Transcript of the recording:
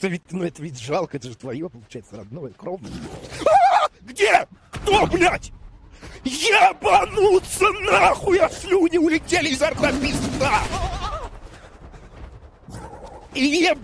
Это ведь, ну это ведь жалко, это же твое, получается, родное, кровное. А! Где? Кто, блядь? Ебануться нахуй, а слюни улетели изо рта пизда! И еб...